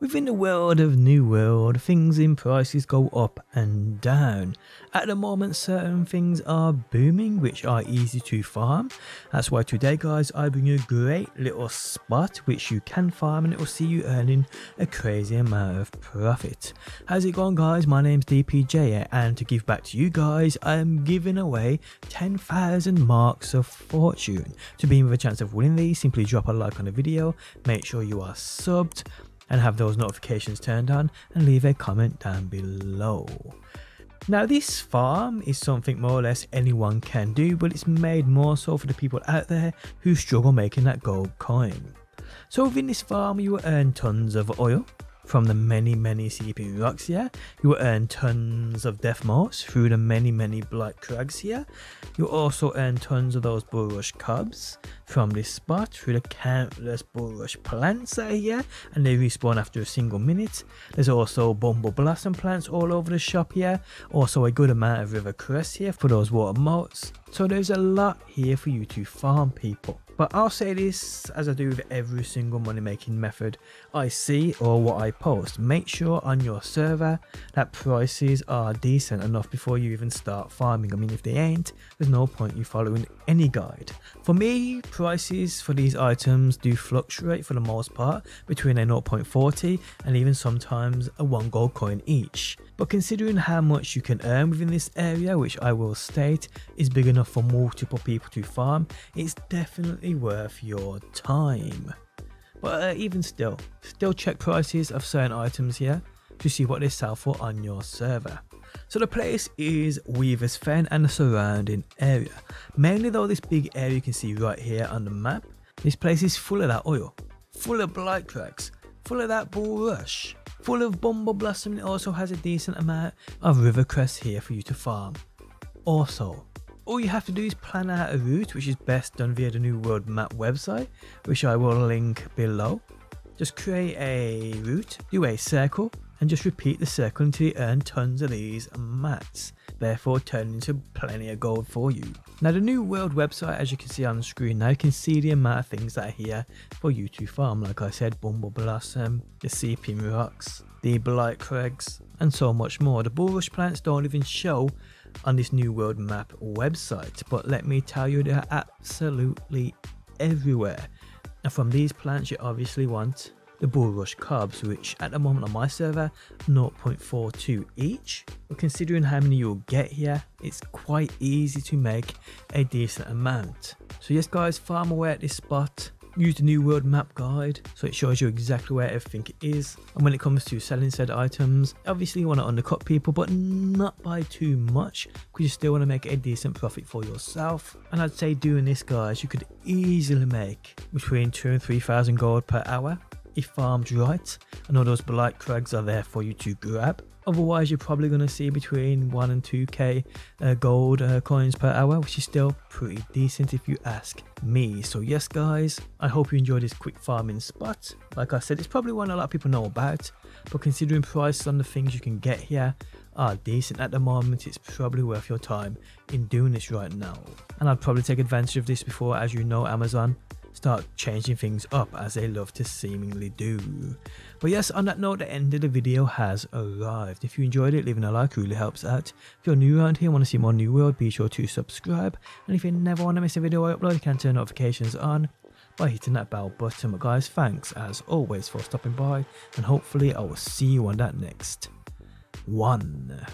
Within the world of New World, things in prices go up and down. At the moment, certain things are booming, which are easy to farm. That's why today, guys, I bring you a great little spot which you can farm and it will see you earning a crazy amount of profit. How's it going, guys? My name's DPJ, and to give back to you guys, I'm giving away 10,000 marks of fortune. To be in with a chance of winning these, simply drop a like on the video, make sure you are subbed and have those notifications turned on and leave a comment down below. Now this farm is something more or less anyone can do but it's made more so for the people out there who struggle making that gold coin. So within this farm you will earn tons of oil, from the many many seeping rocks here. You will earn tons of death moss through the many many blight crags here. You also earn tons of those bulrush cubs from this spot through the countless bulrush plants that are here and they respawn after a single minute. There's also bumble blossom plants all over the shop here. Also a good amount of river cress here for those water motes. So there's a lot here for you to farm people. But I'll say this as I do with every single money making method I see or what I post. Make sure on your server that prices are decent enough before you even start farming. I mean, if they ain't, there's no point you following any guide. For me, prices for these items do fluctuate for the most part between a 0.40 and even sometimes a 1 gold coin each. But considering how much you can earn within this area, which I will state is big enough for multiple people to farm, it's definitely worth your time. But uh, even still, still check prices of certain items here to see what they sell for on your server. So the place is Weaver's Fen and the surrounding area. Mainly though this big area you can see right here on the map, this place is full of that oil, full of blight crags, full of that bulrush, full of bumble blossom it also has a decent amount of rivercress here for you to farm. Also, all you have to do is plan out a route which is best done via the New World Map website, which I will link below. Just create a route, do a circle, and just repeat the circle until you earn tons of these mats, therefore turning into plenty of gold for you. Now the New World website, as you can see on the screen now, you can see the amount of things that are here for you to farm. Like I said, Bumble Blossom, the Seeping Rocks, the Blight Crags, and so much more. The Bulrush plants don't even show on this New World Map website, but let me tell you, they're absolutely everywhere. And from these plants, you obviously want the Bulrush Cubs, which at the moment on my server, 0.42 each. But considering how many you'll get here, it's quite easy to make a decent amount. So yes guys, farm away at this spot, Use the New World Map Guide so it shows you exactly where everything is. And when it comes to selling said items, obviously you want to undercut people, but not by too much because you still want to make a decent profit for yourself. And I'd say doing this, guys, you could easily make between two and three thousand gold per hour if farmed right. And all those blight crags are there for you to grab. Otherwise, you're probably going to see between 1 and 2k uh, gold uh, coins per hour, which is still pretty decent if you ask me. So yes guys, I hope you enjoyed this quick farming spot. Like I said, it's probably one a lot of people know about, but considering prices on the things you can get here are decent at the moment, it's probably worth your time in doing this right now. And I'd probably take advantage of this before, as you know, Amazon start changing things up as they love to seemingly do. But yes, on that note, the end of the video has arrived. If you enjoyed it, leaving a like really helps out. If you're new around here and want to see more New World, be sure to subscribe. And if you never want to miss a video I upload, you can turn notifications on by hitting that bell button. But guys, thanks as always for stopping by, and hopefully I will see you on that next one.